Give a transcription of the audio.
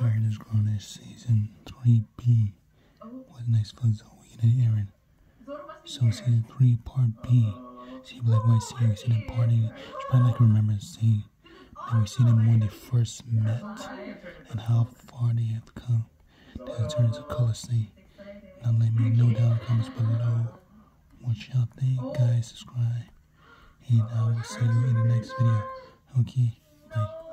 Aaron is grown season 3B with nice for Zoey and Aaron. So season 3 part B. See Black White series in see them partying. Probably like remember the scene. Then we see them when they first met and how far they have come. Then it turns to color scene. Now let me know down in the comments below what y'all think, guys. Subscribe. And I will see you in the next video. Okay, bye.